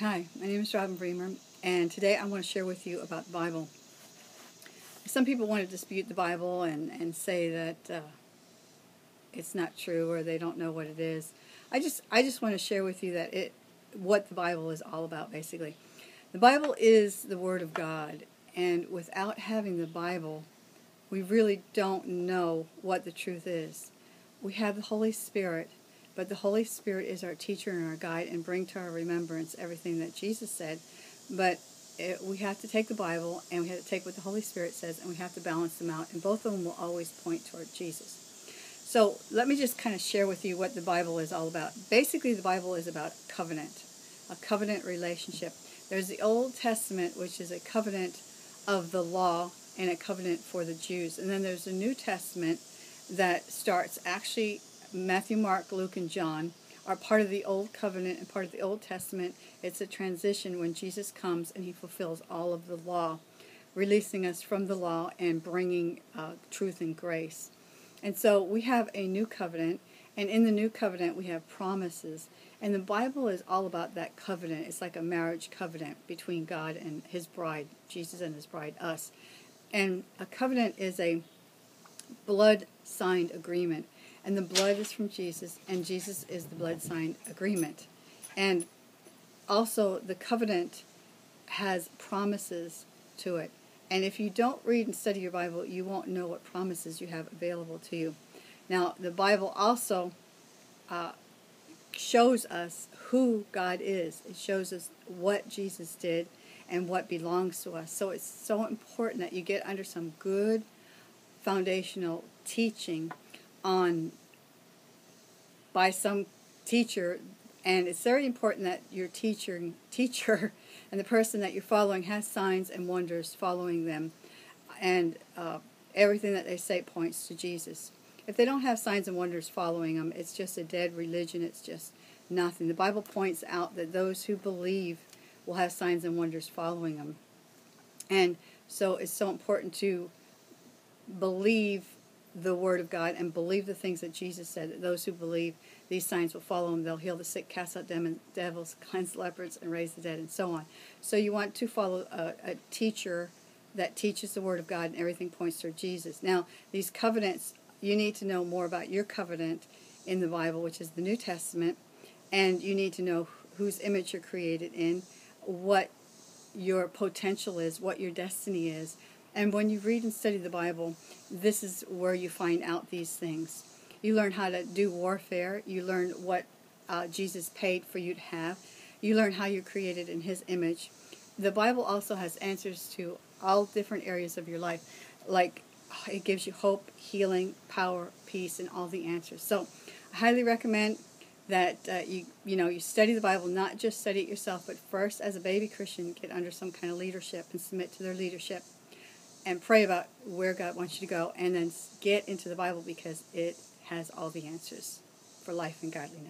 Hi, my name is Robin Bremer, and today I want to share with you about the Bible. Some people want to dispute the Bible and, and say that uh, it's not true or they don't know what it is. I just I just want to share with you that it what the Bible is all about basically. The Bible is the Word of God, and without having the Bible, we really don't know what the truth is. We have the Holy Spirit but the Holy Spirit is our teacher and our guide and bring to our remembrance everything that Jesus said. But it, we have to take the Bible and we have to take what the Holy Spirit says and we have to balance them out. And both of them will always point toward Jesus. So let me just kind of share with you what the Bible is all about. Basically, the Bible is about covenant, a covenant relationship. There's the Old Testament, which is a covenant of the law and a covenant for the Jews. And then there's the New Testament that starts actually Matthew, Mark, Luke, and John are part of the Old Covenant and part of the Old Testament. It's a transition when Jesus comes and he fulfills all of the law, releasing us from the law and bringing uh, truth and grace. And so we have a new covenant, and in the new covenant we have promises. And the Bible is all about that covenant. It's like a marriage covenant between God and his bride, Jesus and his bride, us. And a covenant is a blood signed agreement and the blood is from Jesus, and Jesus is the blood sign agreement. And also, the covenant has promises to it. And if you don't read and study your Bible, you won't know what promises you have available to you. Now, the Bible also uh, shows us who God is, it shows us what Jesus did and what belongs to us. So it's so important that you get under some good foundational teaching on by some teacher and it's very important that your teacher teacher and the person that you're following has signs and wonders following them and uh, everything that they say points to jesus. If they don't have signs and wonders following them it's just a dead religion it's just nothing. The bible points out that those who believe will have signs and wonders following them and so it's so important to believe the Word of God and believe the things that Jesus said, that those who believe these signs will follow them. They'll heal the sick, cast out demons, devils, cleanse leopards, and raise the dead, and so on. So you want to follow a, a teacher that teaches the Word of God and everything points to Jesus. Now, these covenants, you need to know more about your covenant in the Bible, which is the New Testament, and you need to know whose image you're created in, what your potential is, what your destiny is, and when you read and study the Bible, this is where you find out these things. You learn how to do warfare. You learn what uh, Jesus paid for you to have. You learn how you're created in His image. The Bible also has answers to all different areas of your life. Like it gives you hope, healing, power, peace, and all the answers. So I highly recommend that uh, you you know you study the Bible, not just study it yourself, but first as a baby Christian, get under some kind of leadership and submit to their leadership and pray about where God wants you to go, and then get into the Bible because it has all the answers for life and godliness.